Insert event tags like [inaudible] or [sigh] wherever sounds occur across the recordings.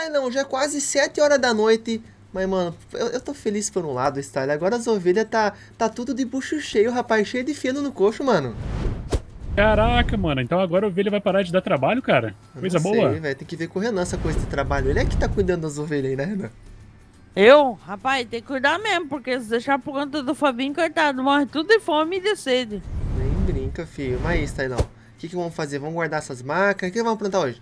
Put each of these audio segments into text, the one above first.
Stylão, já é quase 7 horas da noite. Mas, mano, eu, eu tô feliz por um lado, Style. Agora as ovelhas tá, tá tudo de bucho cheio, rapaz. Cheio de feno no coxo, mano. Caraca, mano. Então agora a ovelha vai parar de dar trabalho, cara? Coisa não boa. Sei, velho. Tem que ver com o Renan essa coisa de trabalho. Ele é que tá cuidando das ovelhas aí, né, Renan? Eu? Rapaz, tem que cuidar mesmo, porque se deixar por conta do Fabinho, coitado, morre tudo de fome e de sede. Nem brinca, filho. Mas isso, Stylão. O que, que vamos fazer? Vamos guardar essas macas? O que vamos plantar hoje?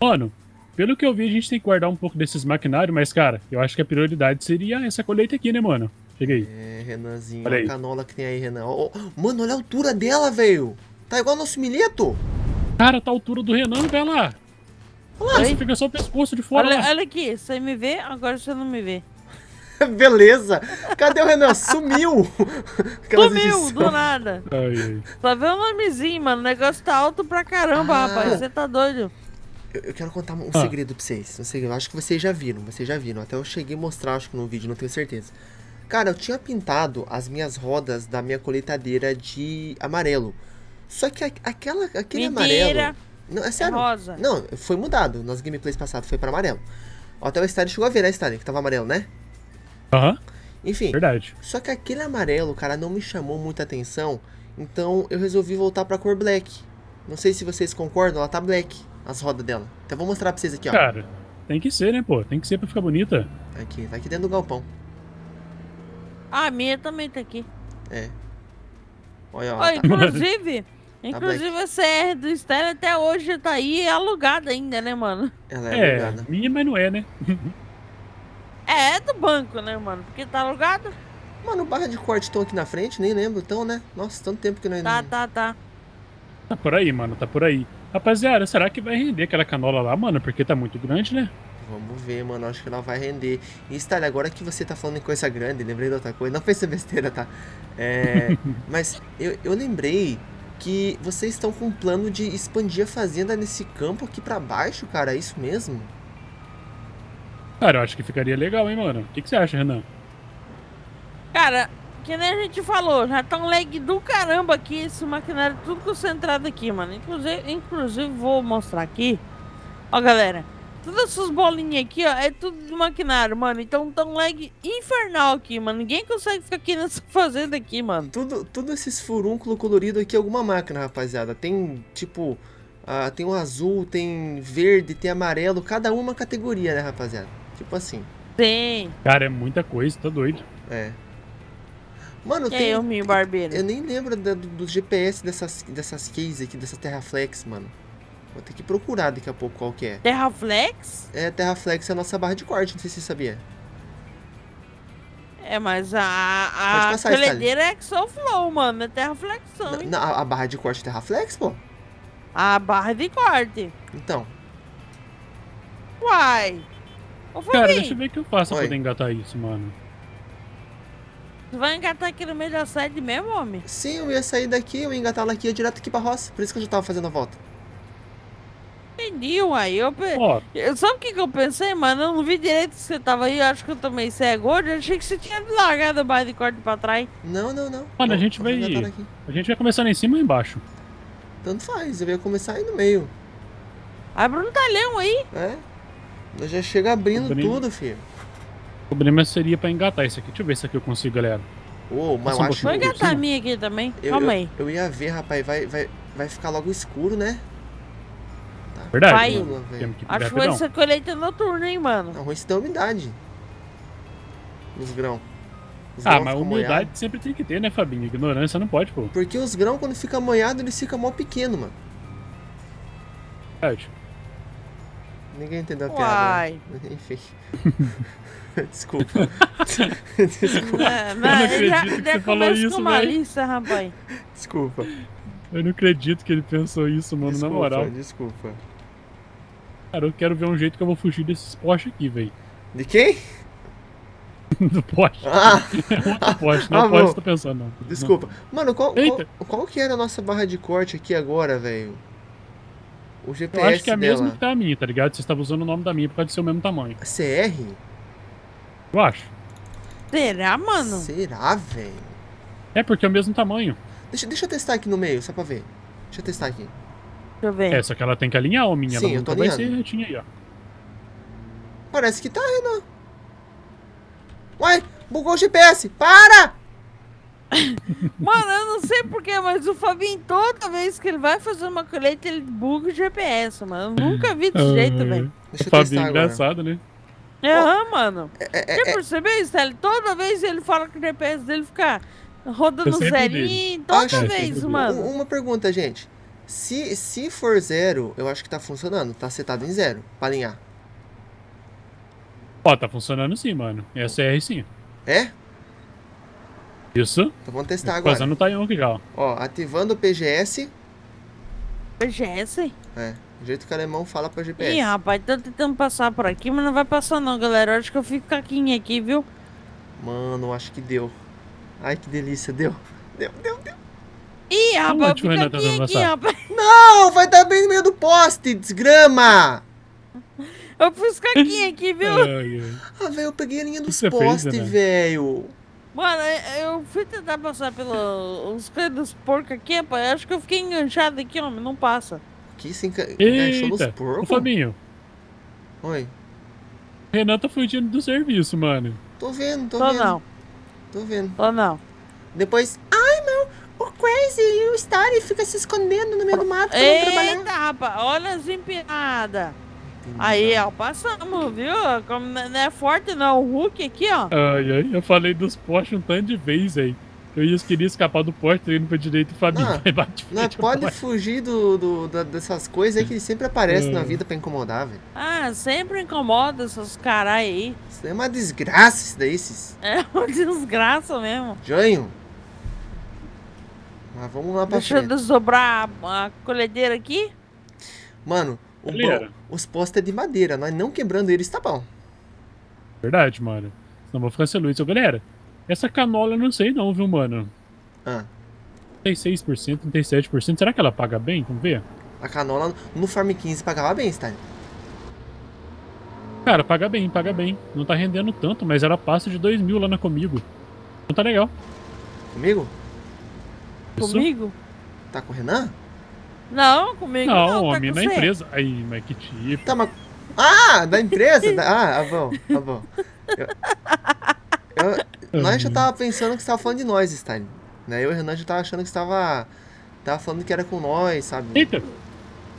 Mano, pelo que eu vi, a gente tem que guardar um pouco desses maquinários, mas, cara, eu acho que a prioridade seria essa colheita aqui, né, mano? Cheguei. É, Renanzinho, Olha aí. a canola que tem aí, Renan. Ó, mano, olha a altura dela, velho. Tá igual nosso milheto. Cara, tá a altura do Renan, vai lá. Olha lá, você fica só o pescoço de fora Olha, lá. olha aqui, você me vê, agora você não me vê. [laughs] Beleza. Cadê o Renan? Sumiu. [laughs] Aquelas Sumiu, edições. do nada. Ai, ai. Só vê o nomezinho, mano. O negócio tá alto pra caramba, Ah. rapaz. Você tá doido. Eu, eu quero contar um Ah. segredo pra vocês. Um segredo. Eu acho que vocês já viram. Vocês já viram. Até eu cheguei a mostrar, acho que no vídeo, não tenho certeza. Cara, eu tinha pintado as minhas rodas da minha colheitadeira de amarelo. Só que a- aquela, aquele Mentira. amarelo. Não, é sério. rosa. Não, foi mudado. Nas gameplays passadas foi pra amarelo. Até o Stade chegou a ver, né, Stade? Que tava amarelo, né? Aham, Enfim. verdade. Só que aquele amarelo, cara, não me chamou muita atenção. Então eu resolvi voltar pra cor black. Não sei se vocês concordam, ela tá black, as rodas dela. Então eu vou mostrar pra vocês aqui, ó. Cara, tem que ser, né, pô? Tem que ser pra ficar bonita. Aqui, tá aqui dentro do galpão. Ah, a minha também tá aqui. É. Olha, ó. Ó, tá- inclusive, [laughs] Tá inclusive a CR do Stélio até hoje tá aí alugada ainda, né, mano? Ela é, É, alugada. minha, mas não é, né? É, é do banco, né, mano? Porque tá alugado. Mano, barra de corte estão aqui na frente, nem lembro, então, né? Nossa, tanto tempo que nós Tá, não... tá, tá. Tá por aí, mano, tá por aí. Rapaziada, será que vai render aquela canola lá, mano? Porque tá muito grande, né? Vamos ver, mano. Acho que ela vai render. E Stalin, agora que você tá falando em coisa grande, lembrei de outra coisa. Não foi essa besteira, tá? É, [laughs] mas eu, eu lembrei que vocês estão com um plano de expandir a fazenda nesse campo aqui pra baixo, cara. É isso mesmo? Cara, eu acho que ficaria legal, hein, mano? O que, que você acha, Renan? Cara, que nem a gente falou, já tá um lag do caramba aqui, esse maquinário tudo concentrado aqui, mano. Inclusive, inclusive vou mostrar aqui. Ó, galera. Todas essas bolinhas aqui, ó, é tudo de maquinário, mano. Então tá um lag infernal aqui, mano. Ninguém consegue ficar aqui nessa [laughs] fazenda aqui, mano. Tudo, tudo esses furúnculo colorido aqui é alguma máquina, rapaziada. Tem, tipo... ah, tem o azul, tem verde, tem amarelo. Cada uma categoria, né, rapaziada? Tipo assim. Tem. Cara, é muita coisa, tá doido. É. Mano, E tem... aí, o minho barbeiro? Eu nem lembro da- do, do GPS dessas, dessas cases aqui, dessa Terraflex, mano. Vou ter que procurar daqui a pouco qual que é. Terraflex? É, Terraflex é a nossa barra de corte, não sei se você sabia. É, mas a, a passar, é Exoflow, mano. É Terraflexão. Na, hein? na- a, a barra de corte é Terraflex, pô? A barra de corte. Então, Uai. Ô, Cara, deixa eu ver o que eu faço pra Oi. poder engatar isso, mano. Você vai engatar aqui no meio da sede mesmo, homem? sim, eu ia sair daqui, eu ia engatar ela aqui, ia direto aqui pra roça. Por isso que eu já tava fazendo a volta. Entendi, uai. Eu, pe- eu- sabe o que, que eu pensei, mano? Eu não vi direito que você tava aí. Eu acho que eu tomei cego hoje. Eu achei que você tinha largado a barra de corte pra trás. Não, não, não. Mano, a gente vai- aqui. a gente vai começar lá em cima ou embaixo? Tanto faz, eu ia começar aí no meio. Abre um talhão aí. É? Eu já chega abrindo Abrindo. tudo, filho. O problema seria pra engatar isso aqui. Deixa eu ver se aqui eu consigo, galera. Ô, mas Passa eu um acho Vou engatar a minha aqui também. Eu, Calma eu, aí. eu ia ver, rapaz, vai, vai, vai ficar logo escuro, né? Verdade? Vai. mano? Que Acho que rapidão. ser colheita noturna, hein, mano? Não, se tem umidade. Nos grãos. Os Ah, grãos mas humildade molhados. sempre tem que ter, né, Fabinho? Ignorância não pode, pô. Porque os grãos, quando fica molhado, eles ficam mó pequeno, mano. Verdade. Ninguém entendeu a piada. Uai. né? Enfim. [laughs] Desculpa. [laughs] Desculpa. É, não mas acredito já, que já você falou isso, lista, rapaz. Desculpa. Eu não acredito que ele pensou isso, mano, desculpa, na moral. Desculpa. Cara, eu quero ver um jeito que eu vou fugir desses postes aqui, velho. De quem? [laughs] Do poste. Ah, É outro poste, não é Ah, poste eu tô pensando, não. desculpa. Mano, qual, qual, qual que era a nossa barra de corte aqui agora, velho? O Eu GPS acho que é a dela. mesma que tá a minha, tá ligado? Você estava usando o nome da minha por causa de ser o mesmo tamanho. CR? Eu acho. Será, mano? Será, velho? É porque é o mesmo tamanho. Deixa, deixa eu testar aqui no meio, só pra ver. Deixa eu testar aqui. Deixa eu ver. É, só que ela tem que alinhar a minha. Sim, ela eu tô nunca vai ser alinhando. retinha aí, ó. Parece que tá, Renan. Uai, bugou o GPS. Para! [laughs] Mano, eu não sei porquê, mas o Fabinho, toda vez que ele vai fazer uma colheita, ele buga o GPS, mano. Eu nunca vi desse [laughs] jeito, velho. Eu Fabinho agora. engraçado, né? Aham, mano. É, é, Você percebeu isso, Tele? Toda vez ele fala que o GPS dele fica rodando zerinho, toda Acho- vez, sempre mano. Um- Uma pergunta, gente. Se, se for zero, eu acho que tá funcionando. Tá setado em zero pra alinhar. Ó, tá funcionando sim, mano. SR sim. É? Isso. Então vamos testar agora. Fazendo Taiwan aqui já, ó. Ó, ativando o PGS. PGS? É, do jeito que o alemão fala pra GPS. Ih, rapaz, tô tentando passar por aqui, mas não vai passar não, galera. Eu acho que eu fico caquinha aqui, viu? Mano, acho que deu. Ai, que delícia, deu. Deu, deu, deu. Ih, rapaz, eu o fico aqui, passar? rapaz. Não, vai dar bem no meio do poste, desgrama! Eu fiz caquinha aqui, viu? Ai, ai. Ah, velho, eu peguei a linha dos postes, velho. Mano, eu eu fui tentar passar pelos dos porcos aqui, rapaz. Eu acho que eu fiquei enganchado aqui, homem. Não passa. Que se enca- encaixou nos Eita, ô porcos? Fabinho, Oi, Renan tá fugindo do serviço, mano. tô vendo, tô, Tô vendo. não, Tô vendo. tô não. Depois, ai, meu, o Crazy e o Starry fica se escondendo no meio do mato. Eita, rapaz, olha as empinadas. Aí, ó, passamos, viu? Como n- não é forte não, o Hulk aqui, ó. Ai, ai, eu falei dos postes um tanto de vez, aí. Eu ia, queria escapar do poste, indo pra direita e Fabinho Não, bate Não o pode fugir do, do- da- dessas coisas aí que ele sempre aparece É. na vida pra incomodar, velho. Ah, sempre incomoda esses caras aí. Isso é uma desgraça, isso daí, esses É uma [laughs] desgraça mesmo. janho. Mas vamos lá pra Deixa eu frente. desdobrar a, a colhedeira aqui. Mano, o bom, os postes é de madeira, nós não quebrando eles, tá bom. Verdade, mano. Senão eu vou ficar sem luz. Ô, galera, essa canola eu não sei não, viu, mano? Ah, 36%, 37%. Será que ela paga bem? Vamos ver. a canola no Farm 15 pagava bem, Stein. Cara, paga bem, paga bem. Não tá rendendo tanto, mas ela passa de 2 mil lá na comigo. Então tá legal. Comigo? Isso? Comigo? Tá com o Renan? Não, comigo Não, não. tá homem, com na você. empresa. Aí, mas que tipo. Tá, mas... Ah, da empresa? Ah, tá bom, tá bom. Eu- eu- nós já tava pensando que você tava falando de nós, Stein. Né? Eu e o Renan já tava achando que você tava... Tava falando que era com nós, sabe? Eita,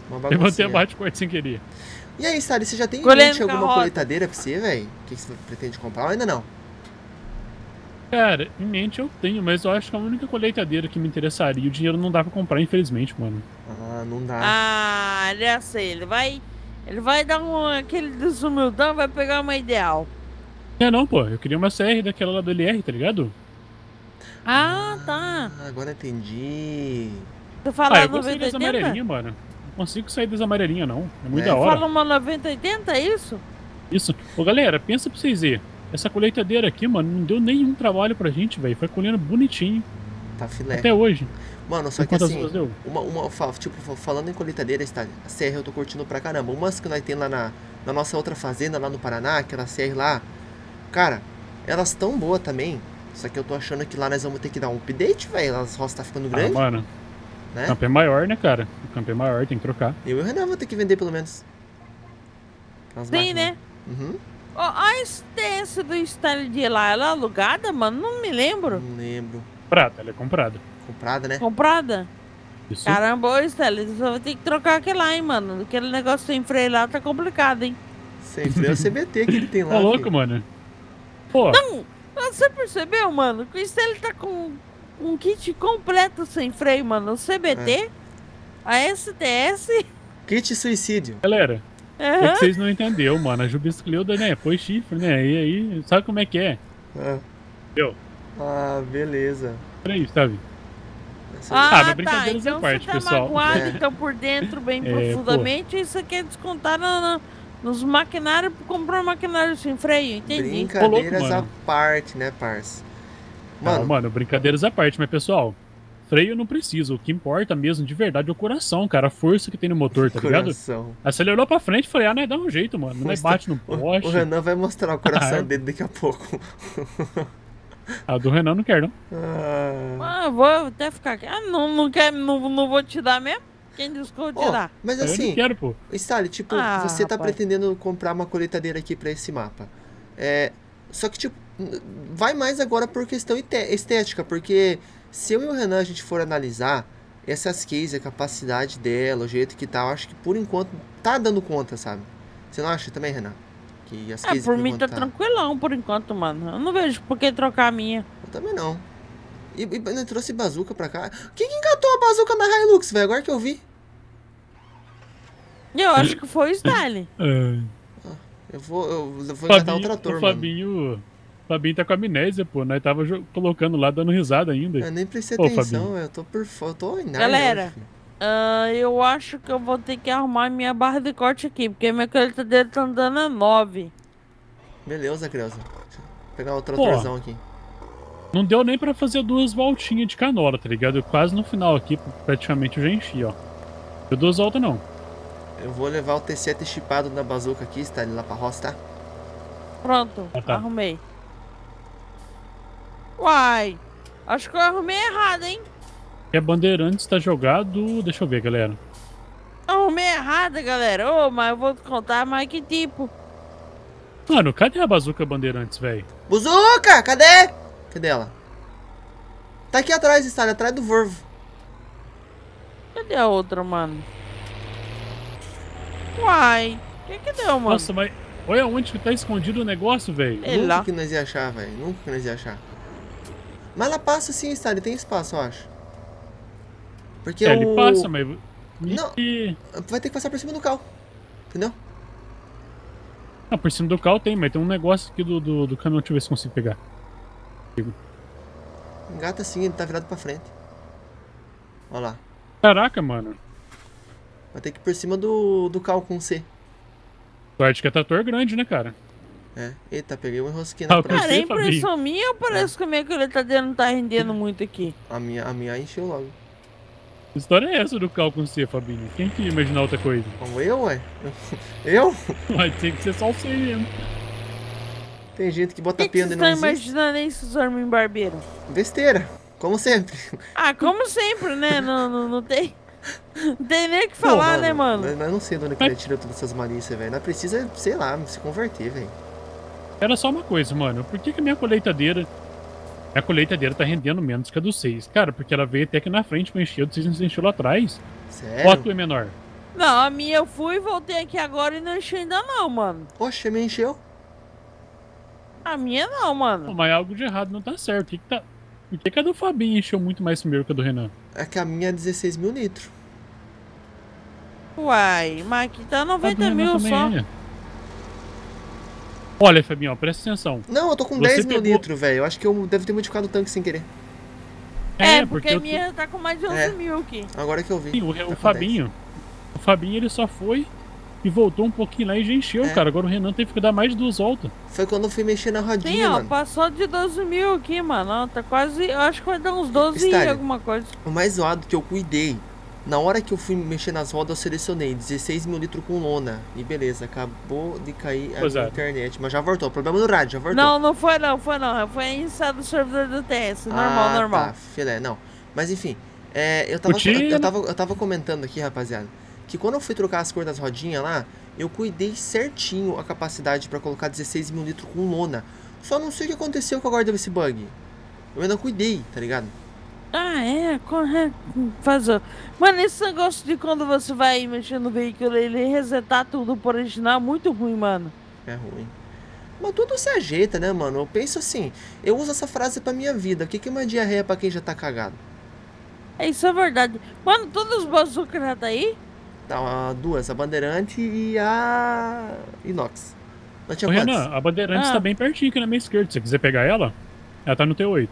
Uma levantei a baguncinha. bate-corte sem querer. E aí, Stein, você já tem em mente alguma carroça. colheitadeira pra você, velho? O que que você pretende comprar ou ainda não? Cara, em mente eu tenho, mas eu acho que a única colheitadeira que me interessaria, o dinheiro não dá pra comprar, infelizmente, mano. Ah, não dá. Ah, ele é assim, ele vai. Ele vai dar um, aquele desumildão, vai pegar uma ideal. É não, pô, eu queria uma CR daquela lá do LR, tá ligado? Ah, tá. Ah, agora entendi. Ah, fala eu gostei das 9080? amarelinhas, mano. Não consigo sair das amarelinhas, não. É muito É. da hora. Fala uma 9080, é isso? Isso. Ô, galera, pensa pra vocês verem. Essa colheitadeira aqui, mano, não deu nenhum trabalho pra gente, velho. Foi colhendo bonitinho. Tá filé. Até hoje. Mano, só que Quantas assim, uma, uma, tipo, fa- falando em colheitadeira, está, a CR eu tô curtindo pra caramba. Umas que nós tem lá na, na nossa outra fazenda, lá no Paraná, aquela CR lá, cara, elas tão boas também. Só que eu tô achando que lá nós vamos ter que dar um update, velho. As roças tá ficando Ah, grande, mano, né? o campo é maior, né, cara? O campo é maior, tem que trocar. Eu e o Renan vou ter que vender pelo menos. As Sim, máquinas. né? Uhum. A STS do Style de lá, ela é alugada, mano? Não me lembro. Não lembro. Prata, ela é comprada. Comprada, né? Comprada? Isso. Caramba, ô Style, você vai ter que trocar aquele lá, hein, mano. Aquele negócio sem freio lá tá complicado, hein? Sem freio é o CBT que ele tem lá. Tá louco, filho. mano. Pô, Você percebeu, mano? Que o Style tá com um kit completo sem freio, mano. O CBT, a STS. Kit suicídio. galera, é aham. que vocês não entenderam, mano. A Jubiscleuda, né, pôs chifre, né? E aí, sabe como é que é? Ah. Eu. Ah, beleza. Isso, sabe? Essa- Ah, mas tá. brincadeiras à Então parte, você tá pessoal. magoado, É. então por dentro, bem É, profundamente, e você quer descontar na- na- nos maquinários, comprar um maquinário sem freio, entendi. Brincadeiras louco, à mano. parte, né, parça? Mano. Mano, mano, brincadeiras à parte, mas pessoal, freio não precisa. O que importa mesmo, de verdade, é o coração, cara. A força que tem no motor, tá ligado? coração. Acelerou pra frente e falei, ah, né, dá um jeito, mano. Não é bate no O, poste. o Renan vai mostrar o coração [laughs] Ah, dele daqui a pouco. [laughs] A do Renan não quer, não. Ah, Ah, vou até ficar aqui. Ah, não, não, quer, não, não vou te dar mesmo? Quem discou Ó, tirar? mas Eu não assim, quero, pô. Stalin, tipo, Ah, você tá rapaz. pretendendo comprar uma colheitadeira aqui pra esse mapa. É, só que, tipo, vai mais agora por questão estética, porque se eu e o Renan a gente for analisar essas cases, a capacidade dela, o jeito que tá, eu acho que por enquanto tá dando conta, sabe? Você não acha também, Renan? Que as É, por mim tá tranquilão por enquanto, mano. Eu não vejo por que trocar a minha. Eu também não. E, e não trouxe bazuca pra cá. Quem que engatou a bazuca na Hilux, velho? Agora que eu vi. Eu acho que foi o Stalin. [laughs] É. Eu vou, eu vou engatar Fabinho, o trator, o mano. Fabinho. O Fabinho tá com amnésia, pô. Nós tava colocando lá, dando risada ainda. Eu nem prestei atenção, Fabinho. eu tô por fora, eu tô em nada. Galera. hoje, Ah, eu acho que eu vou ter que arrumar minha barra de corte aqui, porque minha colheitadeira tá andando a 9. Beleza, criança. Deixa eu pegar o tratorzão aqui. Não deu nem pra fazer duas voltinhas de canola, tá ligado? Quase no final aqui, praticamente eu já enchi, ó. Deu duas voltas não. Eu vou levar o T7 chipado na bazuca aqui, está ali lá pra roça, tá? Pronto, Ah, tá. arrumei. Uai, acho que eu arrumei errado, hein? E a Bandeirantes tá jogado. Deixa eu ver, galera. Arrumei errado, galera. Ô, mas eu vou te contar mais que tipo. Mano, cadê a bazuca Bandeirantes, velho? Buzuca, cadê? Cadê ela? Tá aqui atrás, está ali atrás do Volvo. Cadê a outra, mano? Uai, o que que deu, mano? Nossa, mas. Olha onde que tá escondido o negócio, velho. Nunca lá. que nós ia achar, velho. Nunca que nós ia achar. Mas ela passa sim, está tem espaço, eu acho. Porque É, o... ele passa, mas. Não. E... Vai ter que passar por cima do carro. Entendeu? Não, por cima do carro tem, mas tem um negócio aqui do, do, do caminhão. Deixa eu ver se consigo pegar. Engata sim, ele tá virado pra frente. Olha lá. Caraca, mano. Vai ter que ir por cima do, do carro com C. Sorte que é trator grande, né, cara? É. Eita, peguei um enrosquinho Ah, na praia. Cara, é impressão minha ou parece que a minha colheitadeira não tá rendendo muito aqui? A minha, a minha encheu logo. Que história é essa do carro com C, Fabinho? Quem que ia imaginar outra coisa? Como eu, ué? Eu? [laughs] Vai ter que ser só o C mesmo. Tem gente que bota que, que pena e não estão existe. imaginando aí, esses homens barbeiros? Besteira. Como sempre. Ah, como sempre, né? Não, não, não tem. Não tem nem o que falar, né, mano? Mas, mas não sei de onde que ele tira todas essas malícias, velho. Nós precisa, sei lá, se converter, velho. Era só uma coisa, mano. Por que, que a minha colheitadeira. A colheitadeira tá rendendo menos que a do 6? Cara, porque ela veio até aqui na frente pra encher, o do 6 não encheu lá atrás. Sério? Ou a tua é menor? Não, a minha eu fui, voltei aqui agora e não enchi ainda não, mano. Oxe, me encheu. A minha não, Pô, mano. mas algo de errado não tá certo. O que, que tá. Por que, que a do Fabinho encheu muito mais primeiro que a do Renan? É que a minha é 16 mil litros. Uai, mas aqui tá A do 90 Renan mil só. é. Olha, Fabinho, ó, presta atenção. Não, eu tô com Você 10 mil pegou- litros, velho. Eu acho que eu devo ter modificado o tanque sem querer. É, porque, a eu tô- minha tá com mais de 11 É. mil aqui. Agora que eu vi. Sim, o, Tá o Fabinho. O Fabinho ele só foi e voltou um pouquinho lá e já encheu, É. cara. Agora o Renan teve que dar mais de duas voltas. 10. Foi quando eu fui mexer na Sim, rodinha, ó, mano. passou de 12 mil aqui, mano. Tá quase. Eu acho que vai dar uns 12 e alguma coisa. O mais zoado que eu cuidei. Na hora que eu fui mexer nas rodas, eu selecionei 16 mil litros com lona. E beleza, acabou de cair a é. internet. Mas já voltou. Problema no rádio, já voltou. Não, não foi não, foi não. Foi iniciado do servidor do TS. Normal, ah, normal. Tá, filé, não. Mas enfim, é, eu, tava, O eu, eu tava, eu tava comentando aqui, rapaziada, que quando eu fui trocar as cores das rodinhas lá, eu cuidei certinho a capacidade pra colocar 16 mil litros com lona. Só não sei o que aconteceu com agora deu esse bug. Eu ainda cuidei, tá ligado? Ah, é, correto. Fazer. Mano, esse negócio de quando você vai mexer no veículo, ele resetar tudo pro original é muito ruim, mano. É ruim. Mas tudo se ajeita, né, mano? Eu penso assim, eu uso essa frase pra minha vida. O que que é uma diarreia pra quem já tá cagado? É, isso é verdade. Mano, todos os bazucas já tá aí? Tá, duas, a Bandeirante e a Inox. Não tinha Ô? Renan, a Bandeirantes Ah. tá bem pertinho aqui na minha esquerda. Se você quiser pegar ela, ela tá no T8.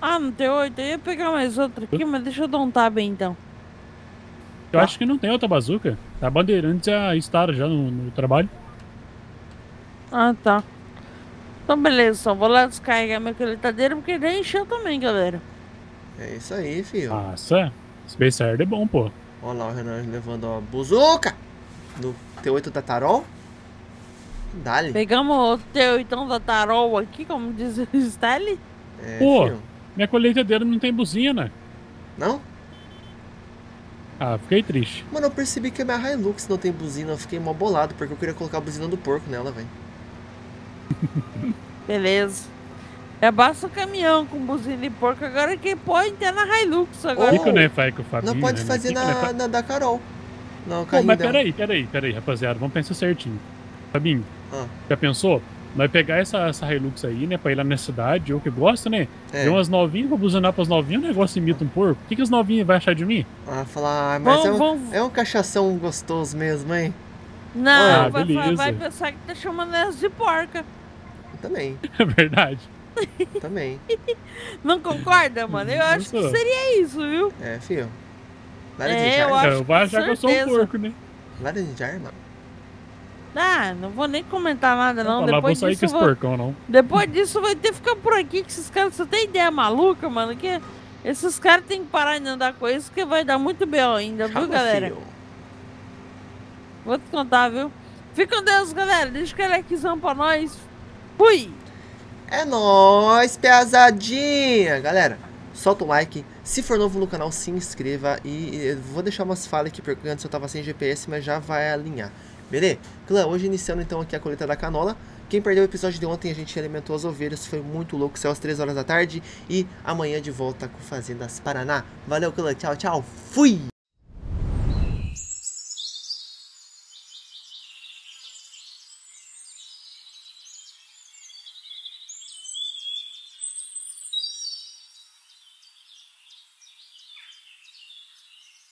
Ah, não tem oito. Eu ia pegar mais outra aqui, mas deixa eu dar um tab então. Eu Tá. acho que não tem outra bazuca. A Bandeirantes é a Star já no, no trabalho. Ah, tá. Então, beleza. Só vou lá descarregar minha coletadeira, porque já encheu também, galera. É isso aí, filho. Nossa, Space Air é bom, pó. Olha lá o Renan levando a buzuca do T8 da Tarol. Dali. Pegamos o teu, então, da Tarol aqui, como diz o Style. É, Pô. filho. Minha colheitadeira não tem buzina. Não? Ah, fiquei triste. Mano, eu percebi que a minha Hilux não tem buzina. Eu fiquei mó bolado, porque eu queria colocar a buzina do porco nela, velho. [laughs] Beleza. É basta o caminhão com buzina de porco. Agora quem pode ter na Hilux agora. Oh, né, faz com Fabinho, Não pode né? fazer né, na, na da Carol. Não, Pô, mas dela. peraí, peraí, peraí, rapaziada. Vamos pensar certinho. Fabinho, Ah. já pensou? Nós pegar essa, essa Hilux aí, né, pra ir lá na cidade, eu que gosto, né? É. Ver umas novinhas, vou buzinar pras novinhas, o negócio imita um porco. O que, que as novinhas vão achar de mim? Ah, falar, ah, mas Vamos, é, um, vamos. é um cachação gostoso mesmo, hein? Não, Ah, vai, beleza. vai pensar que tá chamando elas de porca. Também, [laughs] É verdade. também. [laughs] Não concorda, mano? Eu acho que seria isso, viu? É, fio. É, Laranjar, eu acho Eu vou achar que eu sou um porco, né? Laranjar, mano. Ah, não vou nem comentar nada, não. Falar, vou Depois sair com disso, esse eu vou... porcão, não. Depois disso vai ter que ficar por aqui, que esses caras só tem ideia maluca, mano. Que esses caras têm que parar de andar com isso, que vai dar muito bem ainda, viu, galera? fio. Vou te contar, viu? Fica com Deus, galera. Deixa o likezão pra nós. Fui! É nóis, pesadinha! Galera, solta o like. Se for novo no canal, se inscreva. E eu vou deixar umas falas aqui, porque antes eu tava sem GPS, mas já vai alinhar. Beleza? Clã, hoje iniciando então aqui a colheita da canola. Quem perdeu o episódio de ontem, a gente alimentou as ovelhas. Foi muito louco, saiu às 3 horas da tarde. E amanhã de volta com Fazendas Paraná. Valeu, clã. Tchau, tchau. Fui!